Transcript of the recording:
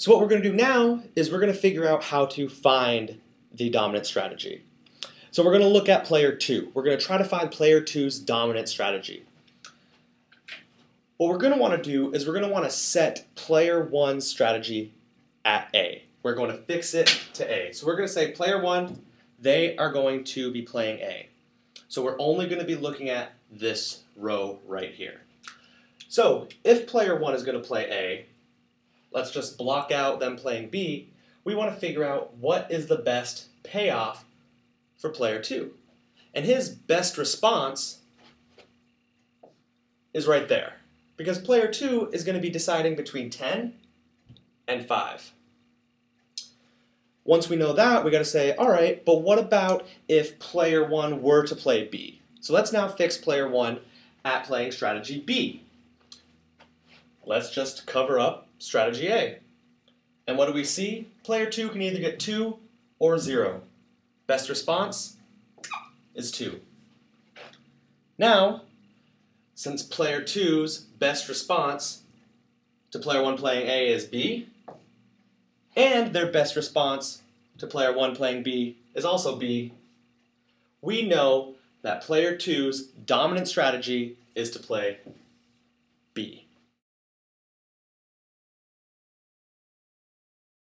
So what we're going to do now is we're going to figure out how to find the dominant strategy. So we're going to look at player 2. We're going to try to find player 2's dominant strategy. What we're going to want to do is we're going to want to set player 1's strategy at A. We're going to fix it to A. So we're going to say player 1, they are going to be playing A. So we're only going to be looking at this row right here. So if player 1 is going to play A, let's just block out them playing B. We want to figure out what is the best payoff for player two. And his best response is right there. Because player two is going to be deciding between 10 and 5. Once we know that, we got to say, all right, but what about if player one were to play B? So let's now fix player one at playing strategy B. Let's just cover up strategy A. And what do we see? Player two can either get two or zero. Best response is 2. Now, since player 2's best response to player 1 playing A is B, and their best response to player 1 playing B is also B, we know that player 2's dominant strategy is to play B.